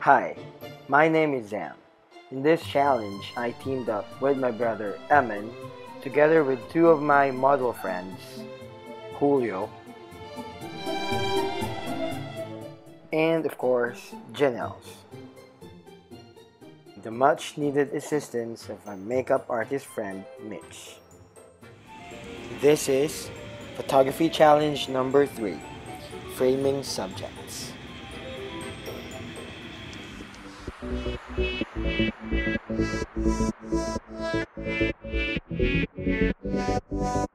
Hi, my name is Zam. In this challenge, I teamed up with my brother Emin, together with two of my model friends, Julio, and of course, Janelles. The much needed assistance of my makeup artist friend, Mitch. This is Photography Challenge number 3 Framing Subjects. Thank you.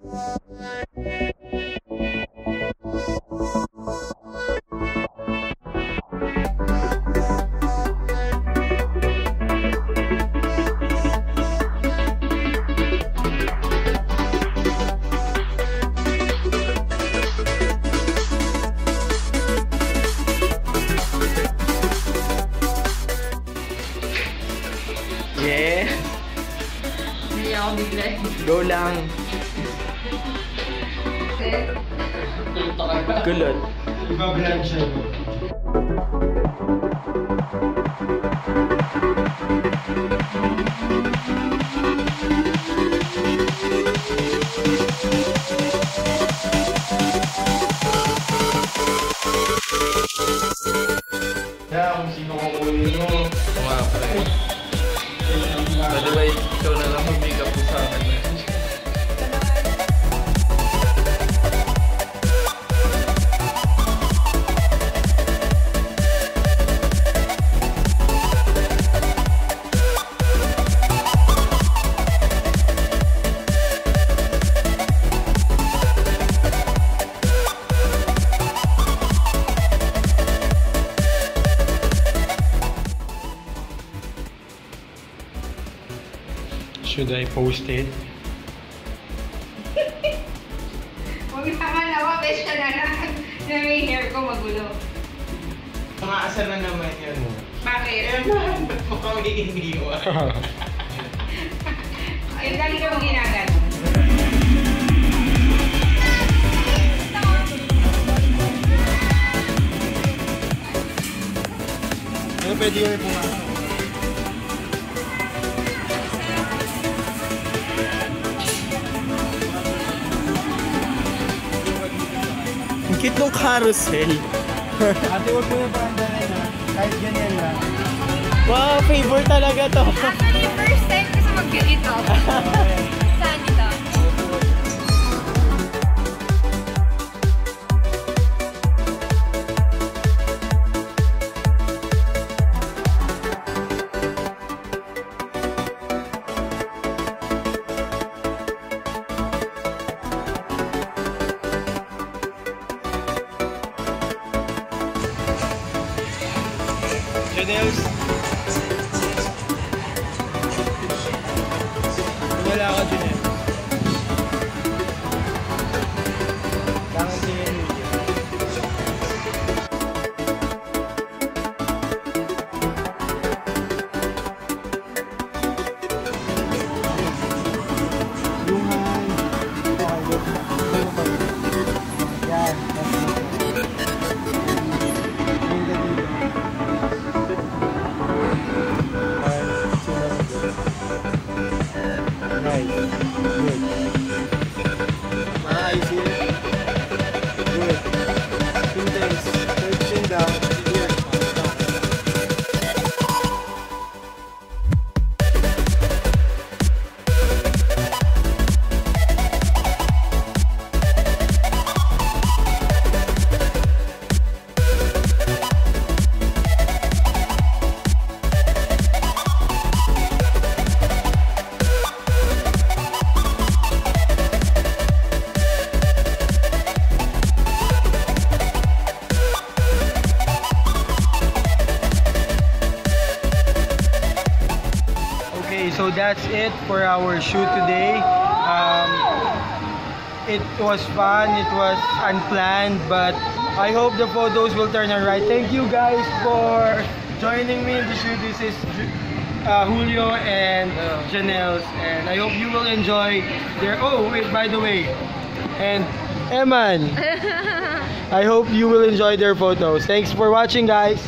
Go lang! Kulot. Iba-vlog siya. Kung sino ko kunin mo. Mga pala. By the way, ikaw na lang Should I post it? Huwag naman ako, best ka na lang. Na may hair ko magulo. Mga asar na naman yun. Bakit? man, ba't mo kami iniwan? Ay, dali ka mong ginagano. Ano pwede yung ipunga? Cute nung carousel. Ate, huwag mo yung parandanan na. Kahit ganyan lang. Wow, favor talaga to. Actually, first time ko sa mag-ganito. videos. Bye. So that's it for our shoot today. Um, it was fun, it was unplanned, but I hope the photos will turn out right. Thank you guys for joining me in the shoot. This is uh, Julio and Janelles, and I hope you will enjoy their. Oh, wait, by the way, and Eman, I hope you will enjoy their photos. Thanks for watching, guys.